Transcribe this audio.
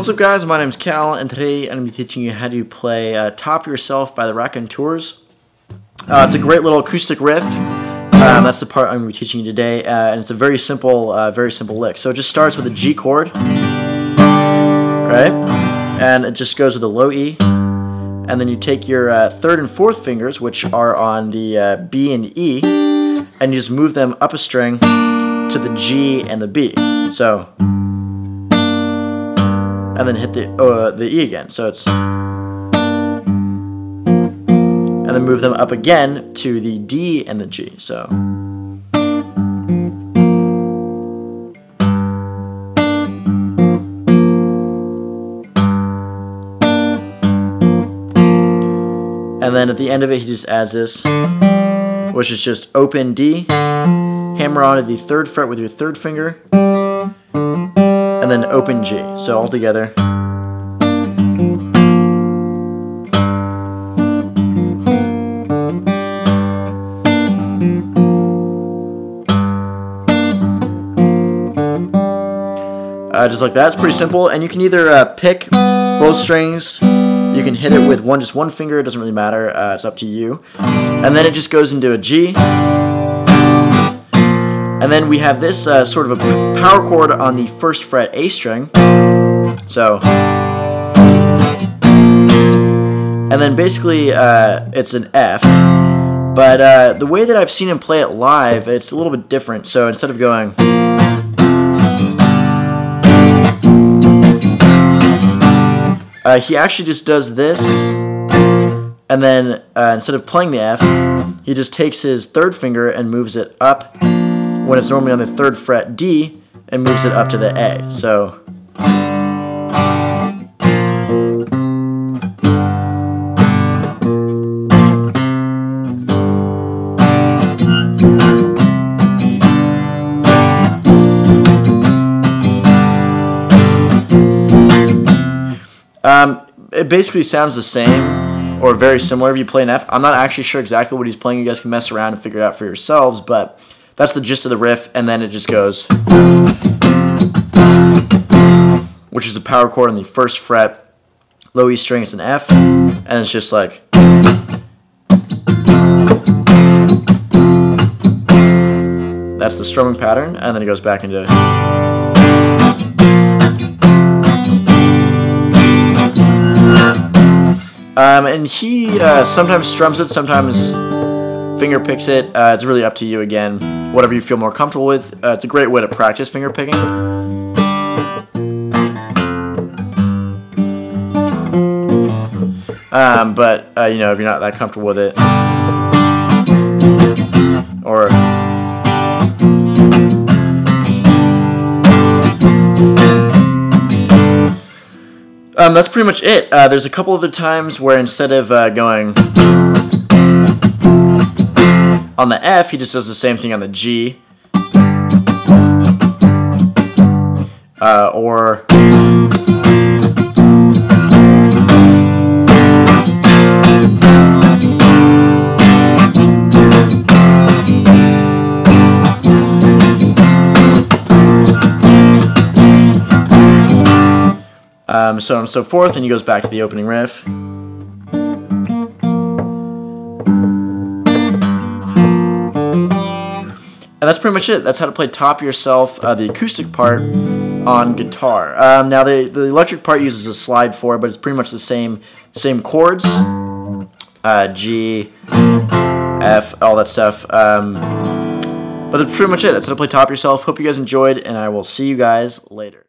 What's up guys, my name is Cal and today I'm going to be teaching you how to play uh, Top Yourself by the Raconteurs. Uh, it's a great little acoustic riff. Um, that's the part I'm going to be teaching you today uh, and it's a very simple, uh, very simple lick. So it just starts with a G chord, right? And it just goes with a low E. And then you take your uh, third and fourth fingers, which are on the uh, B and E, and you just move them up a string to the G and the B. So and then hit the uh, the E again. So it's and then move them up again to the D and the G. So And then at the end of it, he just adds this, which is just open D, hammer onto the third fret with your third finger, and then open G. So all together. Uh, just like that. It's pretty simple. And you can either uh, pick both strings. You can hit it with one just one finger. It doesn't really matter. Uh, it's up to you. And then it just goes into a G. And then we have this uh, sort of a power chord on the first fret A string. So, and then basically uh, it's an F. But uh, the way that I've seen him play it live, it's a little bit different. So instead of going, uh, he actually just does this, and then uh, instead of playing the F, he just takes his third finger and moves it up when it's normally on the third fret D and moves it up to the A. So Um, it basically sounds the same or very similar if you play an F. I'm not actually sure exactly what he's playing. You guys can mess around and figure it out for yourselves, but that's the gist of the riff, and then it just goes, which is a power chord on the first fret, low E string is an F, and it's just like. That's the strumming pattern, and then it goes back into. Um, and he uh, sometimes strums it, sometimes finger picks it. Uh, it's really up to you again, whatever you feel more comfortable with. Uh, it's a great way to practice finger picking. Um, but, uh, you know, if you're not that comfortable with it, or Um, that's pretty much it. Uh, there's a couple other times where instead of uh, going on the F, he just does the same thing on the G. Uh, or um, so on and so forth, and he goes back to the opening riff. That's pretty much it. That's how to play Top Yourself, uh, the acoustic part on guitar. Um, now the, the electric part uses a slide four, but it's pretty much the same same chords. Uh, G, F, all that stuff. Um, but that's pretty much it. That's how to play Top Yourself. Hope you guys enjoyed, and I will see you guys later.